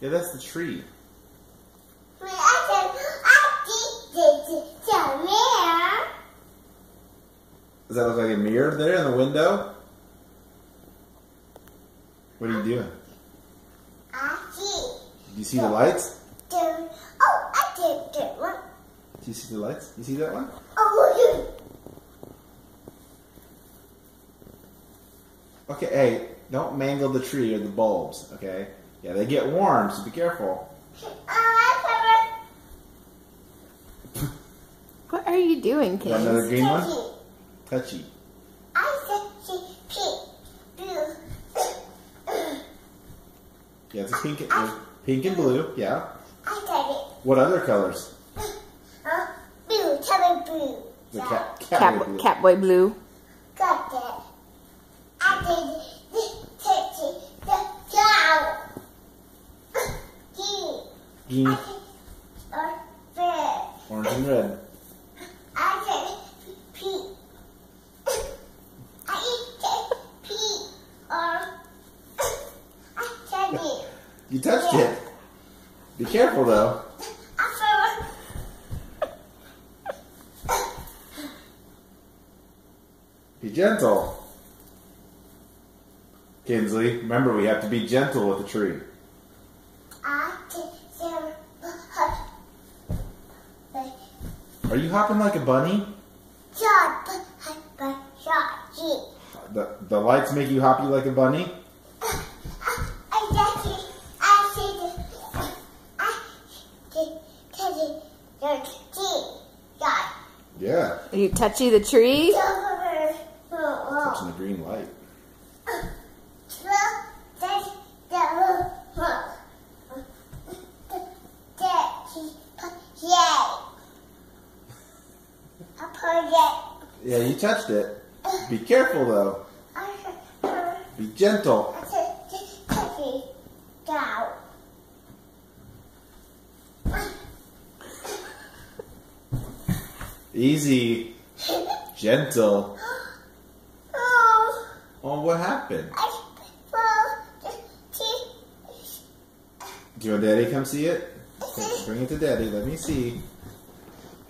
Yeah, that's the tree. Well I said I think the mirror. Does that look like a mirror there in the window? What are you doing? I see. Do you see the lights? Oh, I did that one. Do you see the lights? You see that one? Oh, Okay, hey, don't mangle the tree or the bulbs, okay? Yeah, they get warm, so be careful. What are you doing, You got another kids? green one? Touchy. I said she pink, blue. Yeah, it's a pink, there's pink and blue. Yeah. I said it. What other colors? Huh? Blue, tell me blue. The cat, cat, Cat, blue. Catboy Blue. Got that. I did the touchy, the cow. Gee. Green, I did red. orange, and red. I said pink. I said pink or I it. You touched it. Be careful though. Be gentle. Kinsley, remember we have to be gentle with the tree. I did some Are you hopping like a bunny? shot, but shot, gee. The, the lights make you hoppy like a bunny? I got it. I said it. I did touch it. There's gee. Got Yeah. Are you touchy the tree? Touching the green light. Yeah, you touched it. Be careful though. Be gentle. Easy. Gentle. Oh, what happened? Do you want Daddy to come see it? Bring it to Daddy. Let me see.